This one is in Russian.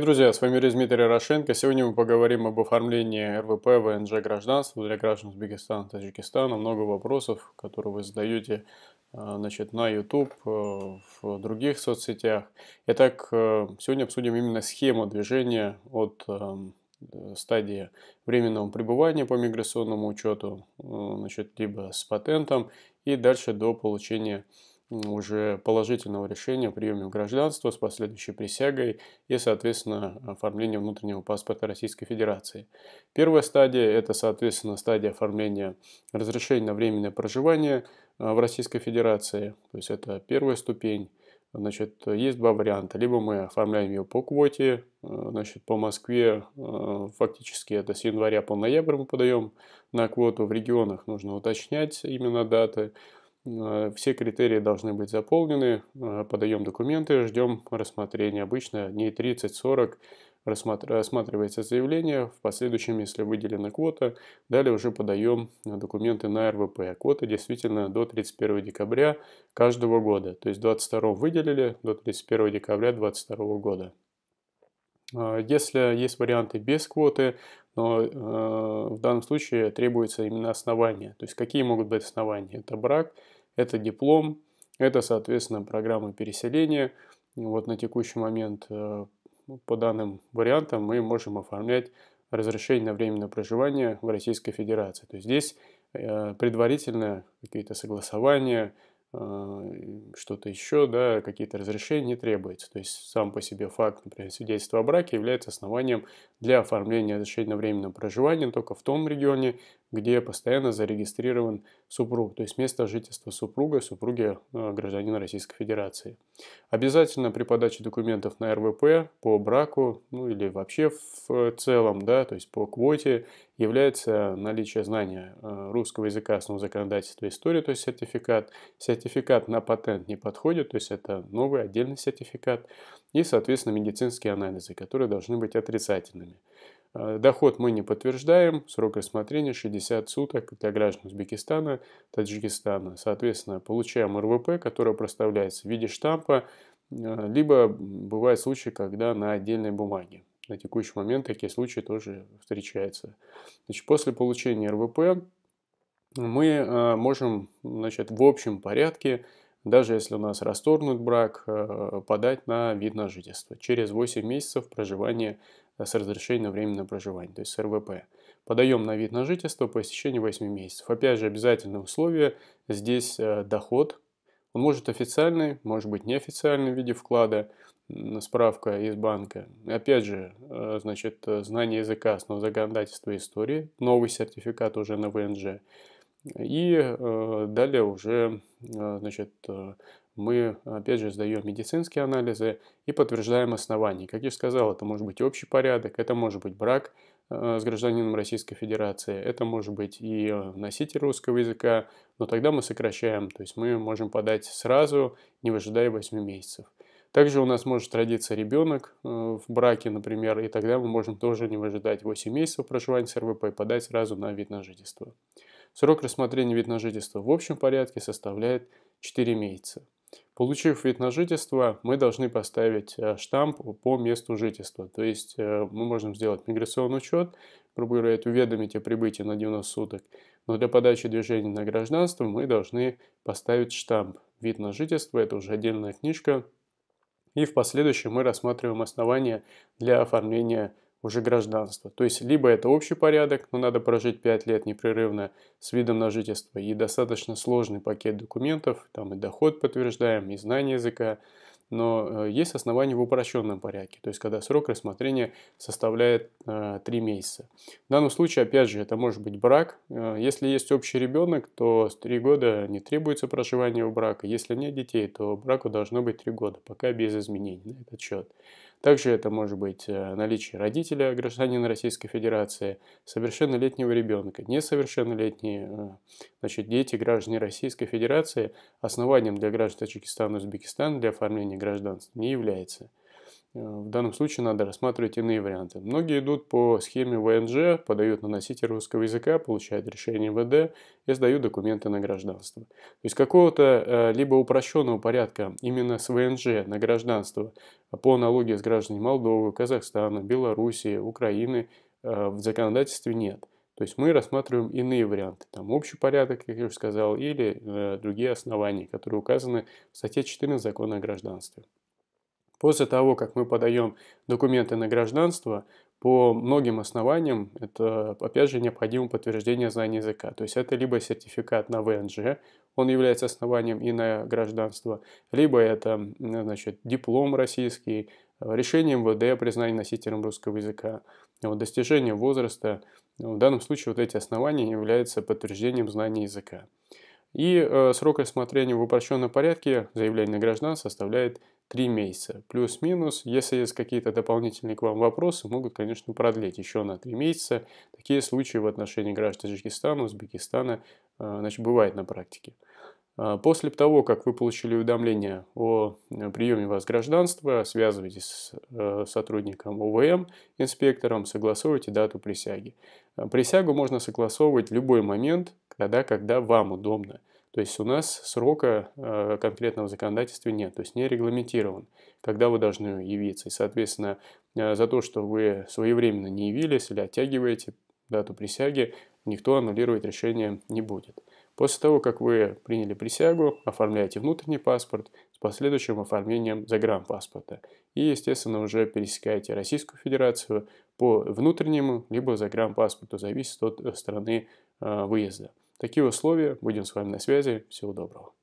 Друзья, с вами Дмитрий Порошенко. Сегодня мы поговорим об оформлении РВП ВНЖ гражданства для граждан Узбекистана Таджикистана. Много вопросов, которые вы задаете э, значит, на YouTube, э, в других соцсетях. Итак, э, сегодня обсудим именно схему движения от стадии временного пребывания по миграционному учету, значит, либо с патентом, и дальше до получения уже положительного решения о приеме в гражданство с последующей присягой и, соответственно, оформлением внутреннего паспорта Российской Федерации. Первая стадия – это, соответственно, стадия оформления разрешения на временное проживание а, в Российской Федерации. То есть это первая ступень. Значит, есть два варианта. Либо мы оформляем ее по квоте, а, значит, по Москве, а, фактически это с января по ноябрь мы подаем на квоту. В регионах нужно уточнять именно даты. Э, все критерии должны быть заполнены, э, подаем документы, ждем рассмотрения. Обычно дней 30-40 рассматривается заявление, в последующем, если выделена квота, далее уже подаем документы на РВП. Квота действительно до 31 декабря каждого года, то есть 22 выделили до 31 декабря 2022 года. Э, если есть варианты без квоты, но э, в данном случае требуется именно основание. То есть какие могут быть основания? Это брак, это диплом, это, соответственно, программа переселения. Вот на текущий момент э, по данным вариантам мы можем оформлять разрешение на временное проживание в Российской Федерации. То есть здесь э, предварительно какие-то согласования, а, что-то еще, да, какие-то разрешения не требуется. То есть сам по себе факт, например, свидетельства о браке является основанием для оформления разрешения на временное проживание только в том регионе, где постоянно зарегистрирован супруг, то есть место жительства супруга, супруги а, гражданина Российской Федерации. Обязательно при подаче документов на РВП по браку, ну или вообще в целом, да, то есть по квоте, является наличие знания а, русского языка, основного законодательства истории, то есть сертификат. Сертификат на патент не подходит, то есть это новый отдельный сертификат. И, соответственно, медицинские анализы, которые должны быть отрицательными. Э, доход мы не подтверждаем, срок рассмотрения 60 суток для граждан Узбекистана, Таджикистана. Соответственно, получаем РВП, которое проставляется в виде штампа, э, либо бывают случаи, когда на отдельной бумаге. На текущий момент такие случаи тоже встречаются. Значит, после получения РВП мы э, можем значит, в общем порядке, даже если у нас расторгнут брак, подать на вид на жительство через 8 месяцев проживания с разрешением на временное проживание, то есть с РВП. Подаем на вид на жительство по истечении 8 месяцев. Опять же, обязательное условие здесь э, доход. Он может официальный, может быть неофициальный в виде вклада, справка из банка. Опять же, э, значит, знание языка, основного законодательства истории, новый сертификат уже на ВНЖ. И э, далее уже, значит, мы, опять же, сдаем медицинские анализы и подтверждаем основания. Как я сказал, это может быть общий порядок, это может быть брак э, с гражданином Российской Федерации, это может быть и э, носитель русского языка, но тогда мы сокращаем, то есть мы можем подать сразу, не выжидая 8 месяцев. Также у нас может родиться ребенок э, в браке, например, и тогда мы можем тоже не выжидать 8 месяцев проживания с РВП и подать сразу на вид на жительство. Срок рассмотрения вид на жительство в общем порядке составляет 4 месяца. Получив вид на жительство, мы должны поставить э, штамп по месту жительства. То есть э, мы можем сделать миграционный учет, грубо говоря, уведомить о прибытии на 90 суток. Но для подачи движения на гражданство мы должны поставить штамп. Вид на жительство – это уже отдельная книжка. И в последующем мы рассматриваем основания для оформления уже гражданство. То есть, либо это общий порядок, но надо прожить 5 лет непрерывно с видом на жительство, и достаточно сложный пакет документов, там и доход подтверждаем, и знание языка, но э, есть основания в упрощенном порядке, то есть когда срок рассмотрения составляет э, 3 месяца. В данном случае, опять же, это может быть брак. Э, если есть общий ребенок, то с 3 года не требуется проживание у брака. Если нет детей, то браку должно быть 3 года, пока без изменений на этот счет. Также это может быть э, наличие родителя, гражданина Российской Федерации, совершеннолетнего ребенка, несовершеннолетние э, значит, дети, граждане Российской Федерации основанием для граждан Таджикистана и Узбекистана для оформления гражданства не является. В данном случае надо рассматривать иные варианты. Многие идут по схеме ВНЖ, подают на носитель русского языка, получают решение ВД и сдают документы на гражданство. То есть какого-то э, либо упрощенного порядка именно с ВНЖ на гражданство по аналогии с гражданами Молдовы, Казахстана, Белоруссии, Украины э, в законодательстве нет. То есть мы рассматриваем иные варианты, там общий порядок, как я уже сказал, или э, другие основания, которые указаны в статье 14 закона о гражданстве. После того, как мы подаем документы на гражданство, по многим основаниям это, опять же, необходимо подтверждение знания языка. То есть это либо сертификат на ВНЖ, он является основанием и на гражданство, либо это значит, диплом российский, решение МВД о признании носителем русского языка, вот, достижение возраста. В данном случае вот эти основания являются подтверждением знания языка. И э, срок рассмотрения в упрощенном порядке заявления на гражданство составляет 3 месяца. Плюс-минус, если есть какие-то дополнительные к вам вопросы, могут, конечно, продлить еще на 3 месяца. Такие случаи в отношении граждан Таджикистана, Узбекистана э, значит, бывают на практике. А, после того, как вы получили уведомление о э, приеме вас гражданства, связывайтесь с э, сотрудником ОВМ, инспектором, согласовывайте дату присяги. Присягу можно согласовывать в любой момент, тогда, когда вам удобно. То есть у нас срока э, конкретного законодательства нет, то есть не регламентирован, когда вы должны явиться. И, соответственно, э, за то, что вы своевременно не явились или оттягиваете дату присяги, никто аннулировать решение не будет. После того, как вы приняли присягу, оформляете внутренний паспорт с последующим оформлением загранпаспорта. И, естественно, уже пересекаете Российскую Федерацию по внутреннему либо загранпаспорту, зависит от страны э, выезда. Такие условия. Будем с вами на связи. Всего доброго.